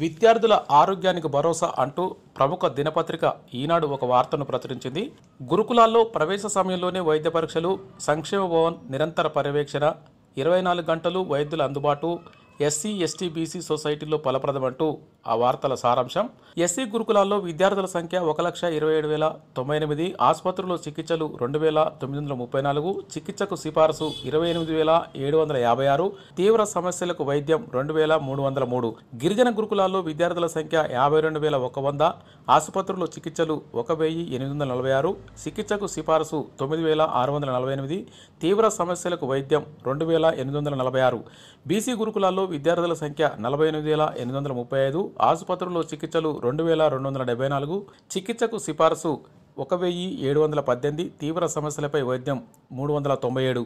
విద్యార్థుల ఆరోగ్యానికి భరోసా అంటూ ప్రముఖ దినపత్రిక ఈనాడు ఒక వార్తను ప్రచురించింది. గురుకులాల్లో ప్రవేశ సమయంలోనే వైద్య పరీక్షలు సంక్షేమ భవన్ నిరంతర పర్యవేక్షణ ఇరవై నాలుగు గంటలు వైద్యుల అందుబాటు ఎస్సీ ఎస్టీ బీసీ సొసైటీలో ఫలప్రదమంటూ ఆ వార్తల సారాంశం. ఎస్సీ గురుకులాల్లో విద్యార్థుల సంఖ్య ఒక లక్ష ఇరవై ఏడు వేల తొంభై ఎనిమిది ఆసుపత్రుల్లో చికిత్సలు రెండు వేల తొమ్మిది వందల ముప్పై నాలుగు చికిత్సకు సిఫారసు ఇరవై ఎనిమిది వేల ఏడు వందల యాభై ఆరు తీవ్ర సమస్యలకు వైద్యం రెండు వేల మూడు వందల మూడు గిరిజన గురుకులాల్లో విద్యార్థుల సంఖ్య యాభై రెండు వేల ఒక వంద ఆసుపత్రుల్లో చికిత్సలు ఒక వెయ్యి ఎనిమిది వందల నలభై ఆరు చికిత్సకు సిఫారసు తొమ్మిది వేల ఆరు వందల నలభై ఎనిమిది తీవ్ర సమస్యలకు వైద్యం రెండు వేల ఎనిమిది వందల నలభై ఆరు. బీసీ గురుకులాల్లో విద్యార్థుల సంఖ్య నలభై ఎనిమిది వేల ఎనిమిది వందల ముప్పై ఐదు ఆసుపత్రుల్లో చికిత్సలు రెండు వేల రెండు వందల డెబ్బై నాలుగు చికిత్సకు సిఫార్సు ఒక వెయ్యి ఏడు వందల పద్దెనిమిది తీవ్ర సమస్యలపై వైద్యం మూడు వందల తొంభై ఏడు.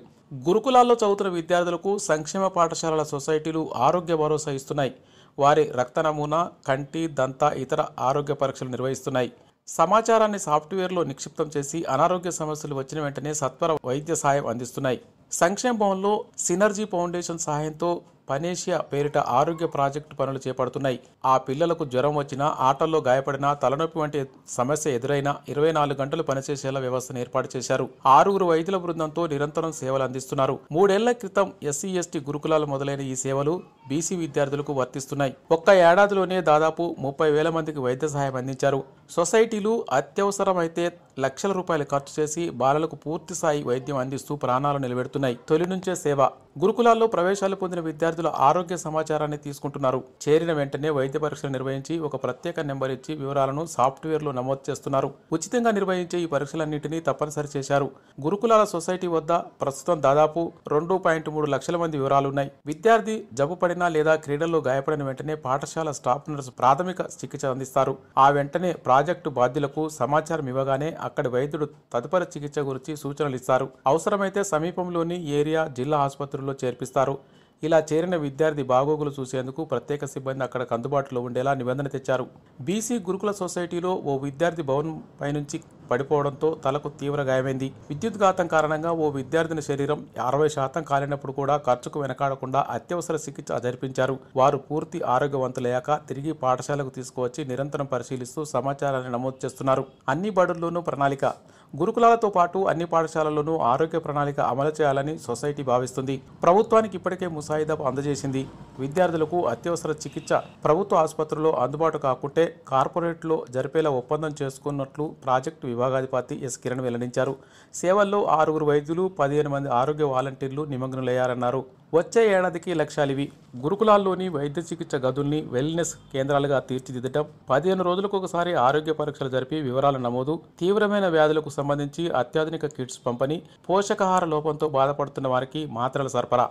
గురుకులాల్లో చదువుతున్న విద్యార్థులకు సంక్షేమ పాఠశాలల సొసైటీలు ఆరోగ్య భరోసా ఇస్తున్నాయి. వారి రక్త నమూనా కంటి దంత ఇతర ఆరోగ్య పరీక్షలు నిర్వహిస్తున్నాయి. సమాచారాన్ని సాఫ్ట్వేర్లో నిక్షిప్తం చేసి అనారోగ్య సమస్యలు వచ్చిన వెంటనే సత్వర వైద్య సాయం అందిస్తున్నాయి. సంక్షేమ భవన్లో సినర్జీ ఫౌండేషన్ సహాయంతో పనేషియా పేరిట ఆరోగ్య ప్రాజెక్టు పనులు చేపడుతున్నాయి. ఆ పిల్లలకు జ్వరం వచ్చినా ఆటల్లో గాయపడినా తలనొప్పి వంటి సమస్య ఎదురైనా ఇరవై నాలుగు గంటలు పనిచేసేలా వ్యవస్థను ఏర్పాటు చేశారు. ఆరుగురు వైద్యుల బృందంతో నిరంతరం సేవలు అందిస్తున్నారు. మూడేళ్ళ క్రితం ఎస్సీ ఎస్టీ గురుకులాలు మొదలైన ఈ సేవలు బీసీ విద్యార్థులకు వర్తిస్తున్నాయి. ఒక్క ఏడాదిలోనే దాదాపు ముప్పై వేల మందికి వైద్య సహాయం అందించారు. సొసైటీలు అత్యవసరమైతే లక్షల రూపాయలు ఖర్చు చేసి బాలలకు పూర్తి స్థాయి వైద్యం అందిస్తూ ప్రాణాలు నిలబెడుతున్నాయి. తొలి నుంచే సేవ గురుకులాల్లో ప్రవేశాలు పొందిన విద్యార్థుల ఆరోగ్య సమాచారాన్ని తీసుకుంటున్నారు. చేరిన వెంటనే వైద్య పరీక్షలు నిర్వహించి ఒక ప్రత్యేక నెంబర్ ఇచ్చి వివరాలను సాఫ్ట్వేర్లో నమోదు చేస్తున్నారు. ఉచితంగా నిర్వహించే ఈ పరీక్షలన్నింటినీ తప్పనిసరి చేశారు. గురుకులాల సొసైటీ వద్ద ప్రస్తుతం దాదాపు రెండు పాయింట్ మూడు లక్షల మంది వివరాలున్నాయి. విద్యార్థి జబ్బు పడినా లేదా క్రీడల్లో గాయపడిన వెంటనే పాఠశాల స్టాఫ్ నర్స్ ప్రాథమిక చికిత్స అందిస్తారు. ఆ వెంటనే ప్రాజెక్టు బాధ్యులకు సమాచారం ఇవ్వగానే అక్కడి వైద్యుడు తదుపరి చికిత్స గురించి సూచనలు ఇస్తారు. అవసరమైతే సమీపంలోని ఏరియా జిల్లా ఆసుపత్రులు ఆసుపత్రుల్లో చేర్పిస్తారు. ఇలా చేరిన విద్యార్థి బాగోగులు చూసేందుకు ప్రత్యేక సిబ్బంది అక్కడికి అందుబాటులో ఉండేలా నిబంధన తెచ్చారు. బీసీ గురుకుల సొసైటీలో ఓ విద్యార్థి భవనం పైనుంచి పడిపోవడంతో తలకు తీవ్ర గాయమైంది. విద్యుద్ఘాతం కారణంగా ఓ విద్యార్థిని శరీరం అరవై శాతం కాలినప్పుడు కూడా ఖర్చుకు వెనకాడకుండా అత్యవసర చికిత్స జరిపించారు. వారు పూర్తి ఆరోగ్యవంతులయ్యాక తిరిగి పాఠశాలకు తీసుకువచ్చి నిరంతరం పరిశీలిస్తూ సమాచారాన్ని నమోదు చేస్తున్నారు. అన్ని బడుల్లోనూ ప్రణాళిక గురుకులాలతో పాటు అన్ని పాఠశాలల్లోనూ ఆరోగ్య ప్రణాళిక అమలు చేయాలని సొసైటీ భావిస్తుంది. ప్రభుత్వానికి ఇప్పటికే ముసాయిదా అందజేసింది. విద్యార్థులకు అత్యవసర చికిత్స ప్రభుత్వ ఆసుపత్రుల్లో అందుబాటు కాకుంటే కార్పొరేట్లో జరిపేలా ఒప్పందం చేసుకున్నట్లు ప్రాజెక్టు విభాగాధిపతి ఎస్. కిరణ్ వెల్లడించారు. సేవల్లో ఆరుగురు వైద్యులు పదిహేను మంది ఆరోగ్య వాలంటీర్లు నిమగ్నులయ్యారన్నారు. వచ్చే ఏడాదికి లక్ష్యాలివి గురుకులాల్లోని వైద్య చికిత్స గదుల్ని వెల్నెస్ కేంద్రాలుగా తీర్చిదిద్దటం పదిహేను రోజులకు ఒకసారి ఆరోగ్య పరీక్షలు జరిపి వివరాల నమోదు తీవ్రమైన వ్యాధులకు సంబంధించి అత్యాధునిక కిట్స్ పంపిణీ పోషకాహార లోపంతో బాధపడుతున్న వారికి మాత్రల సరఫరా.